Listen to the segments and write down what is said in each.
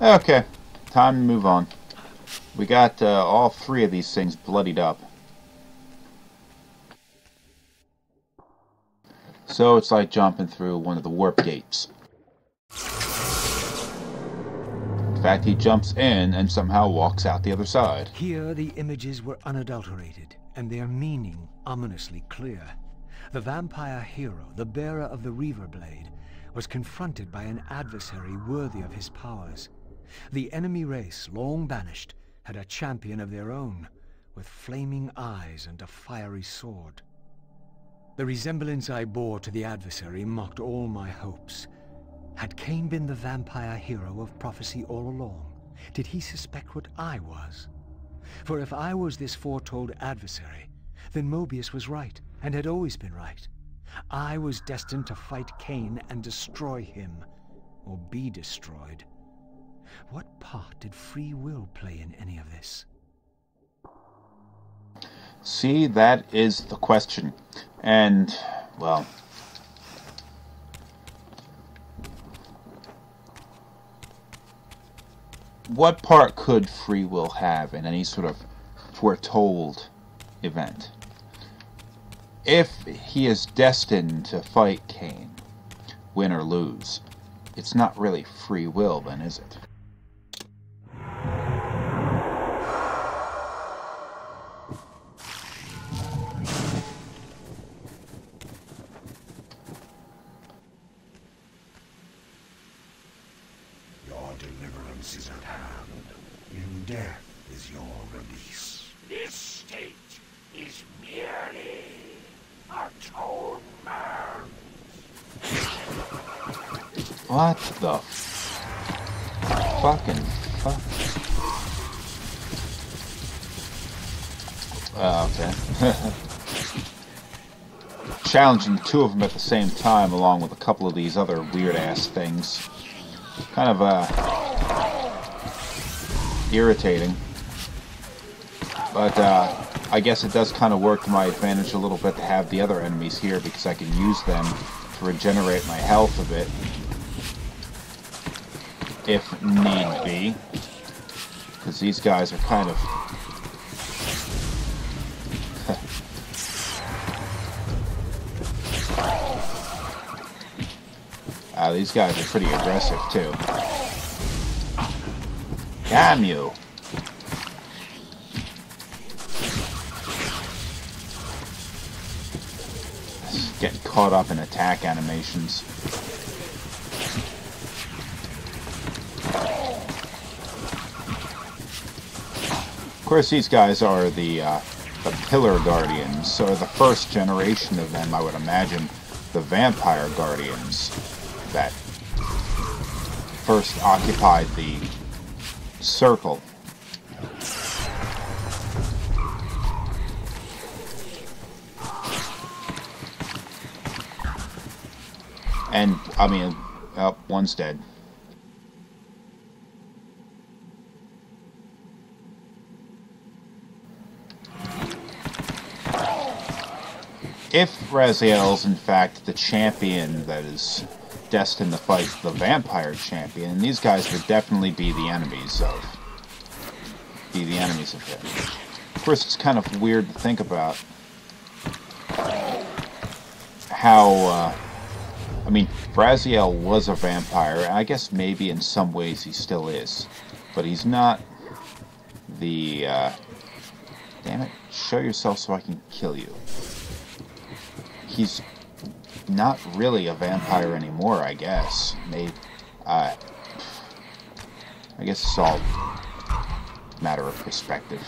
Okay, time to move on. We got uh, all three of these things bloodied up. So it's like jumping through one of the warp gates. In fact, he jumps in and somehow walks out the other side. Here the images were unadulterated, and their meaning ominously clear. The vampire hero, the bearer of the Reaver Blade, was confronted by an adversary worthy of his powers. The enemy race, long banished, had a champion of their own, with flaming eyes and a fiery sword. The resemblance I bore to the adversary mocked all my hopes. Had Kain been the vampire hero of prophecy all along? Did he suspect what I was? For if I was this foretold adversary, then Moebius was right, and had always been right. I was destined to fight Kain and destroy him, or be destroyed. What part did free will play in any of this? See, that is the question. And, well, what part could free will have in any sort of foretold event? If he is destined to fight Kain, win or lose, it's not really free will then, is it? Challenging two of them at the same time, along with a couple of these other weird ass things. Kind of, uh. irritating. But, uh. I guess it does kind of work to my advantage a little bit to have the other enemies here because I can use them to regenerate my health a bit if need be. Because these guys are kind of... Ah, these guys are pretty aggressive, too. Damn you! Getting caught up in attack animations. Of course, these guys are the uh, the Pillar Guardians, or the first generation of them, I would imagine, the Vampire Guardians that first occupied the circle. And I mean, oh, one's dead. if Raziel is in fact the champion that is destined to fight the vampire champion, and these guys would definitely be the enemies of be the enemies of him. Of course, it's kind of weird to think about how. Uh, I mean, Raziel was a vampire, I guess maybe in some ways he still is, but he's not the. Uh, damn it! Show yourself so I can kill you he's not really a vampire anymore, I guess. Maybe, uh, I guess it's all matter of perspective.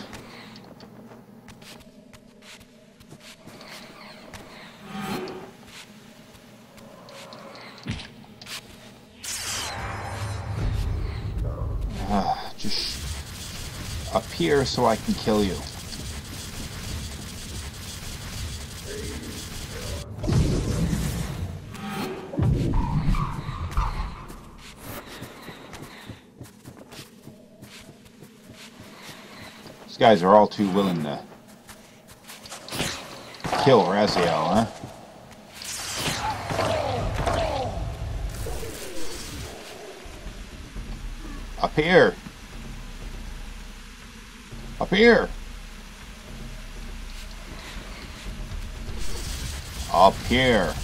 Uh, just appear so I can kill you. These guys are all too willing to kill Raziel, huh? Up here. Up here. Up here.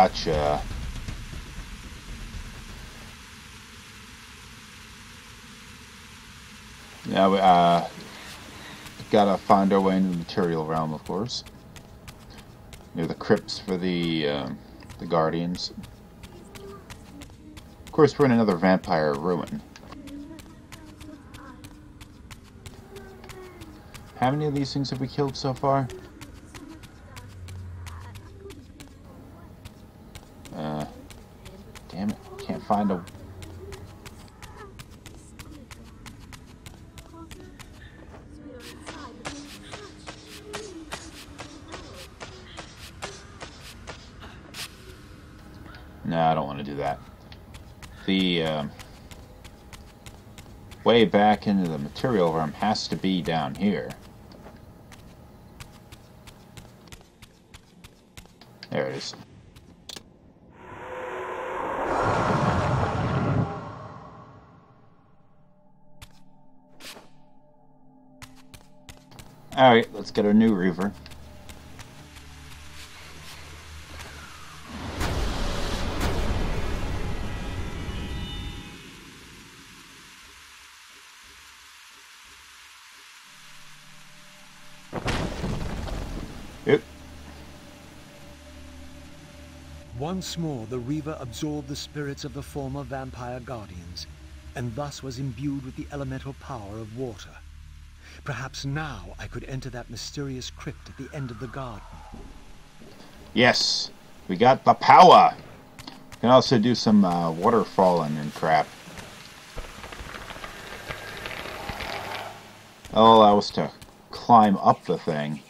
Gotcha. Now, uh, gotta find our way into the material realm, of course. Near the crypts for the, um, the Guardians. Of course, we're in another vampire ruin. How many of these things have we killed so far? Uh, damn it, can't find a... No, I don't want to do that. The, um, way back into the material room has to be down here. There it is. Alright, let's get our new Reaver. Once more, the Reaver absorbed the spirits of the former vampire guardians, and thus was imbued with the elemental power of water. Perhaps now I could enter that mysterious crypt at the end of the garden. Yes, we got the power. We can also do some uh, waterfalling and crap. That'll allow us to climb up the thing.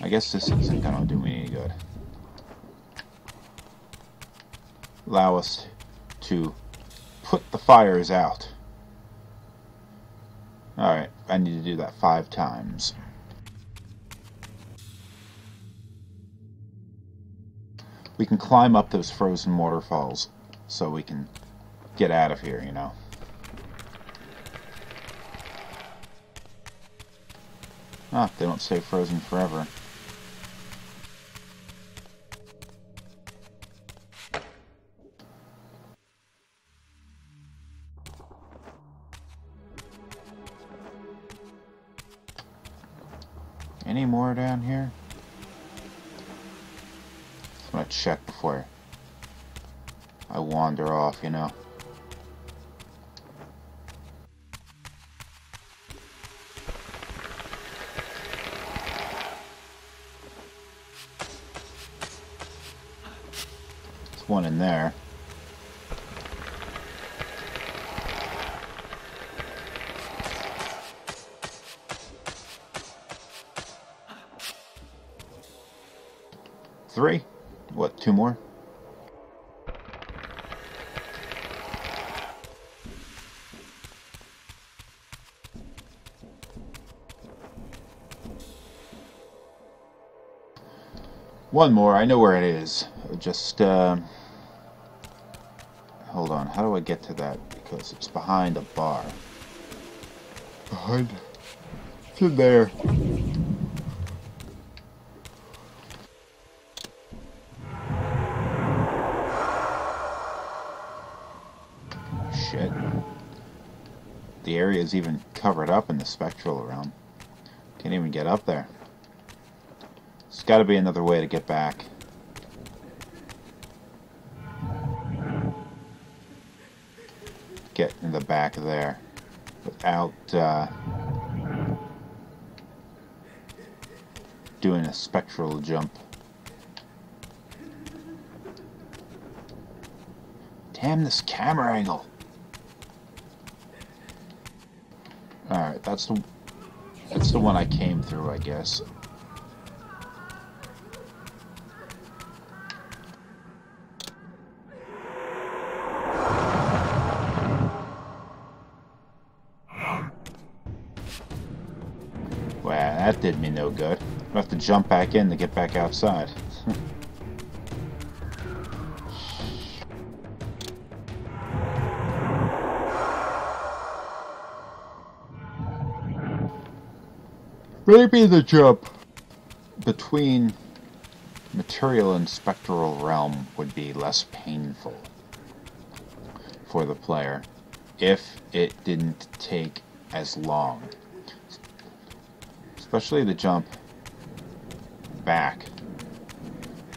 I guess this isn't gonna do me any good. Allow us to put the fires out. Alright, I need to do that five times. We can climb up those frozen waterfalls so we can get out of here, you know. Ah, they don't stay frozen forever. Before I wander off, you know. There's one in there. Three? What, two more? One more, I know where it is. Just, uh, hold on, how do I get to that? Because it's behind a bar. Behind? It's in there. Is even covered up in the spectral realm. Can't even get up there. There's got to be another way to get back. Get in the back there without uh, doing a spectral jump. Damn this camera angle. That's the that's the one I came through, I guess. Wow, that did me no good. I have to jump back in to get back outside. Maybe the jump between material and spectral realm would be less painful for the player if it didn't take as long. Especially the jump back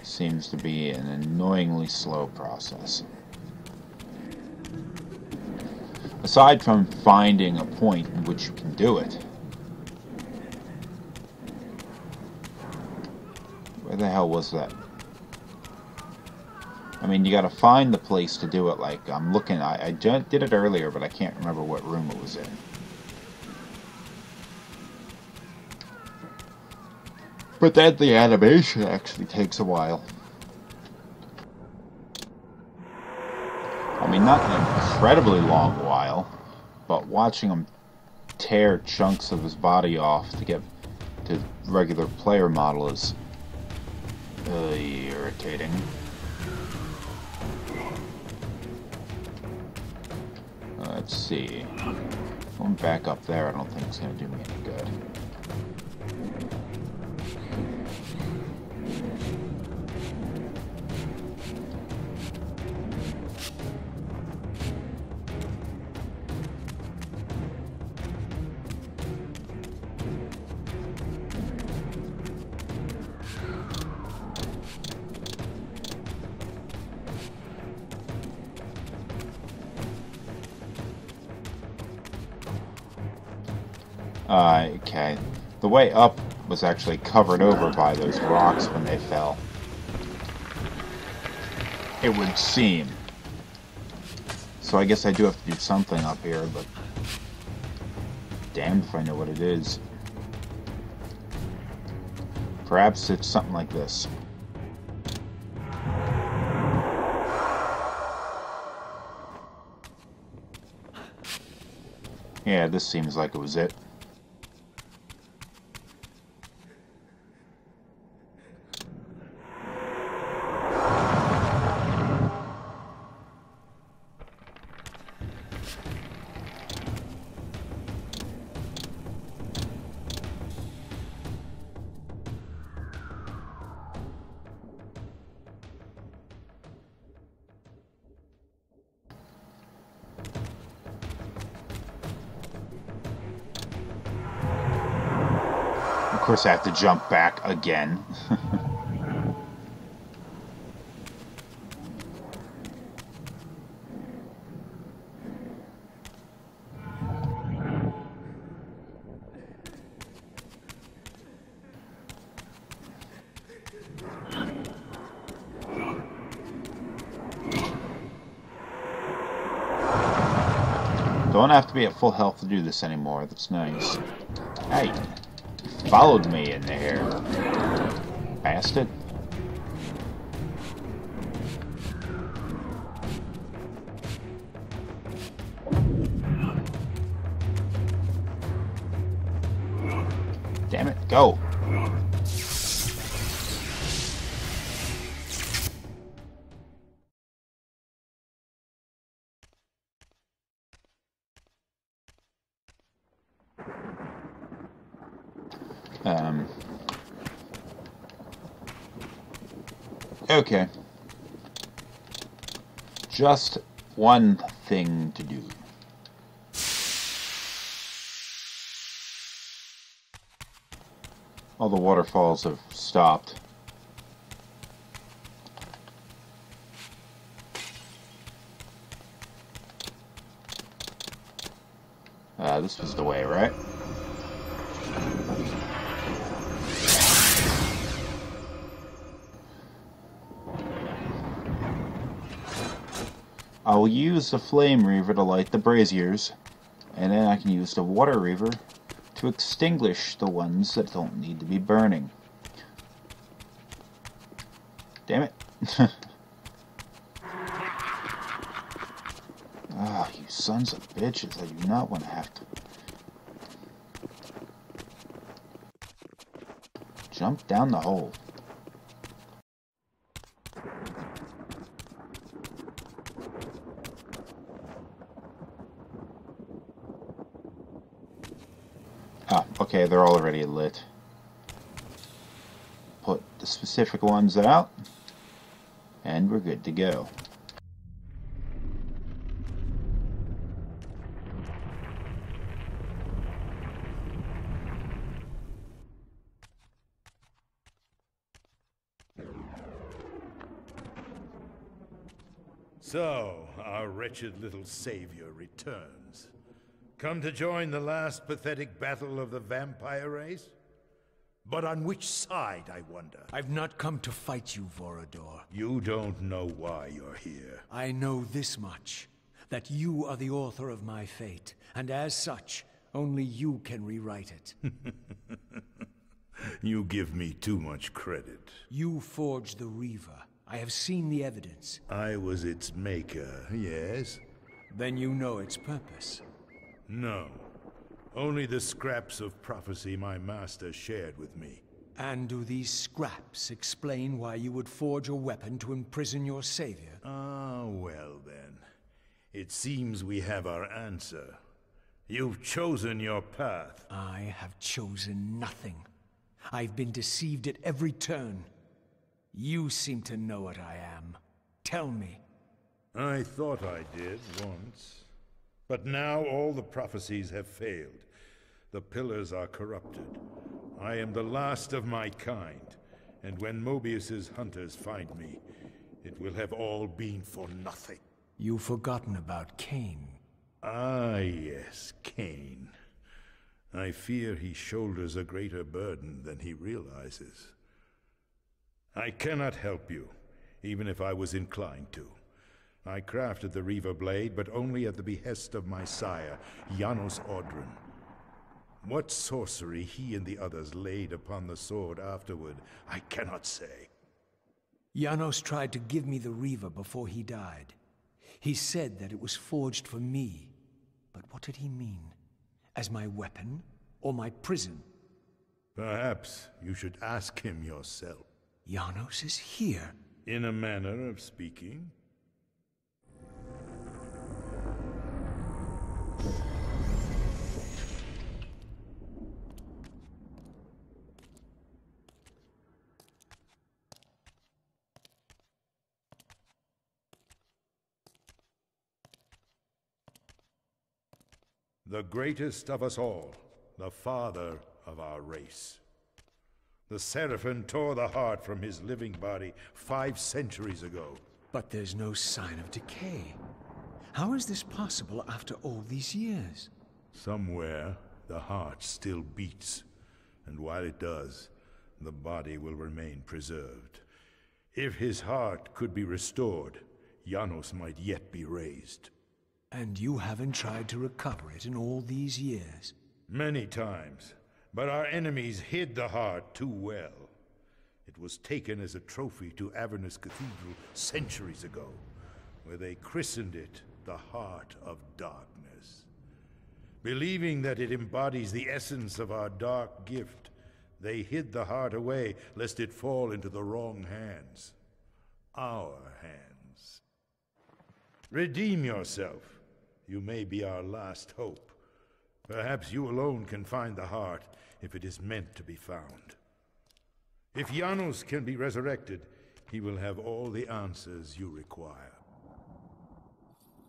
seems to be an annoyingly slow process. Aside from finding a point in which you can do it, where the hell was that? I mean, you gotta find the place to do it. Like, I'm looking, I, I did it earlier, but I can't remember what room it was in. But then the animation actually takes a while. I mean, not an incredibly long while, but watching him tear chunks of his body off to get to regular player model is uh, irritating. Let's see. Going back up there, I don't think it's going to do me any good. The way up was actually covered over by those rocks when they fell. It would seem. So I guess I do have to do something up here, but... Damned if I know what it is. Perhaps it's something like this. Yeah, this seems like it was it. Course, I have to jump back again. Don't have to be at full health to do this anymore. That's nice. Hey, followed me in there. Bastard. Damn it, go. Okay. Just one thing to do. All the waterfalls have stopped. Uh, this was the way, right? Will use the Flame Reaver to light the braziers, and then I can use the Water Reaver to extinguish the ones that don't need to be burning. Damn it. Ah, you sons of bitches, I do not want to have to. jump down the hole. Ah, okay, they're already lit. Put the specific ones out, and we're good to go. So, our wretched little savior returns. Come to join the last pathetic battle of the vampire race? But on which side, I wonder? I've not come to fight you, Vorador. You don't know why you're here. I know this much that you are the author of my fate, and as such, only you can rewrite it. You give me too much credit. you forged the Reaver. I have seen the evidence. I was its maker, yes? Then you know its purpose. No. Only the scraps of prophecy my master shared with me. And do these scraps explain why you would forge a weapon to imprison your savior? Ah, well then. It seems we have our answer. You've chosen your path. I have chosen nothing. I've been deceived at every turn. You seem to know what I am. Tell me. I thought I did once. But now all the prophecies have failed. The pillars are corrupted. I am the last of my kind, and when Moebius's hunters find me, it will have all been for nothing. You've forgotten about Kain. Ah, yes, Kain. I fear he shoulders a greater burden than he realizes. I cannot help you, even if I was inclined to. I crafted the Reaver blade, but only at the behest of my sire, Janos Audron. What sorcery he and the others laid upon the sword afterward, I cannot say. Janos tried to give me the Reaver before he died. He said that it was forged for me. But what did he mean? As my weapon? Or my prison? Perhaps you should ask him yourself. Janos is here. In a manner of speaking. The greatest of us all, the father of our race. The Sarafan tore the heart from his living body five centuries ago. But there's no sign of decay. How is this possible after all these years? Somewhere, the heart still beats, and while it does, the body will remain preserved. If his heart could be restored, Janos might yet be raised. And you haven't tried to recover it in all these years. Many times, but our enemies hid the heart too well. It was taken as a trophy to Avernus Cathedral centuries ago, where they christened it the Heart of Darkness. Believing that it embodies the essence of our dark gift, they hid the heart away lest it fall into the wrong hands. Our hands. Redeem yourself. You may be our last hope. Perhaps you alone can find the heart if it is meant to be found. If Janos can be resurrected, he will have all the answers you require.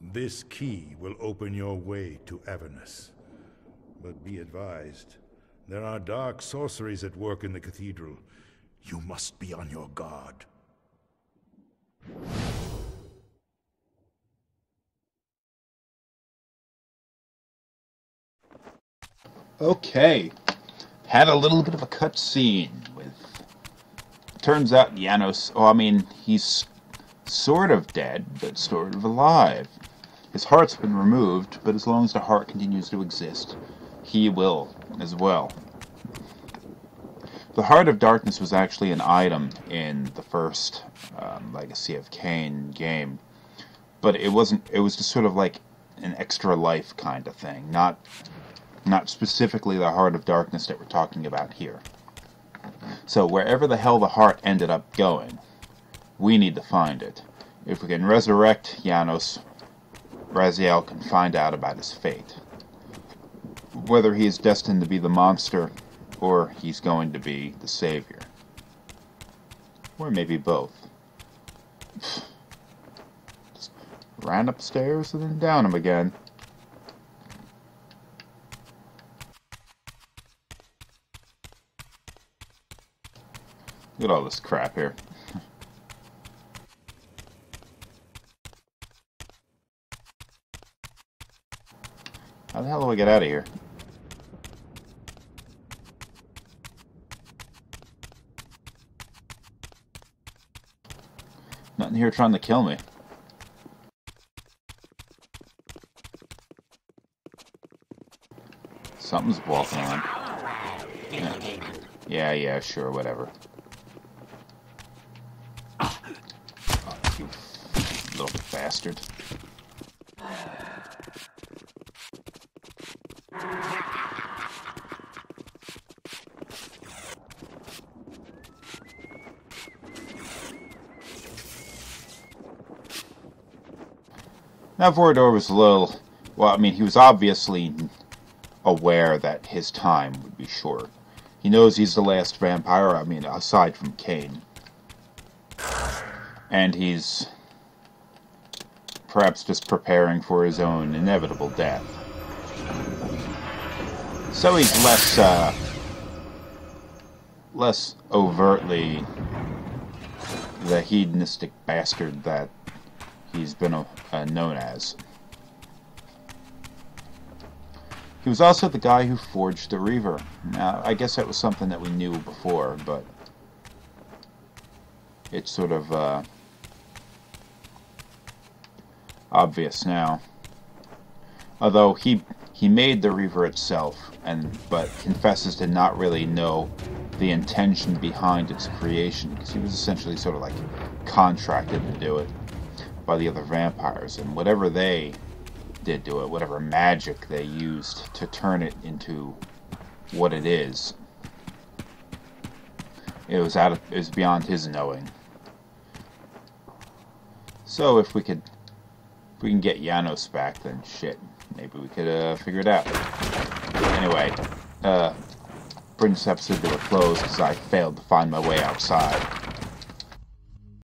This key will open your way to Avernus. But be advised, there are dark sorceries at work in the cathedral. You must be on your guard. Okay. Had a little bit of a cutscene with. Turns out Janos. Oh, I mean, he's sort of dead, but sort of alive. His heart's been removed, but as long as the heart continues to exist, he will as well. The Heart of Darkness was actually an item in the first um, Legacy of Kain game, but it wasn't. It was just sort of like an extra life kind of thing, not not specifically the Heart of Darkness that we're talking about here. So wherever the hell the heart ended up going, we need to find it. If we can resurrect Janos, Raziel can find out about his fate. Whether he is destined to be the monster, or he's going to be the savior. Or maybe both. Just ran upstairs and then down them again. Look at all this crap here. How the hell do I get out of here? Nothing here trying to kill me. Something's walking on. Yeah, yeah, yeah sure, whatever. Oh, you little bastard. Now Vorador was a little, well, I mean, he was obviously aware that his time would be short. He knows he's the last vampire, I mean, aside from Kain. And he's perhaps just preparing for his own inevitable death. So he's less, uh, less overtly the hedonistic bastard that he's been uh, known as. He was also the guy who forged the Reaver. Now, I guess that was something that we knew before, but it's sort of uh, obvious now. Although he he made the Reaver itself, and but confesses to not really know the intention behind its creation, because he was essentially sort of like contracted to do it by the other vampires, and whatever they did to it, whatever magic they used to turn it into what it is, it was out of, it was beyond his knowing. So if we could, if we can get Janos back, then shit, maybe we could uh, figure it out. Anyway, uh, bring this episode to a close because I failed to find my way outside.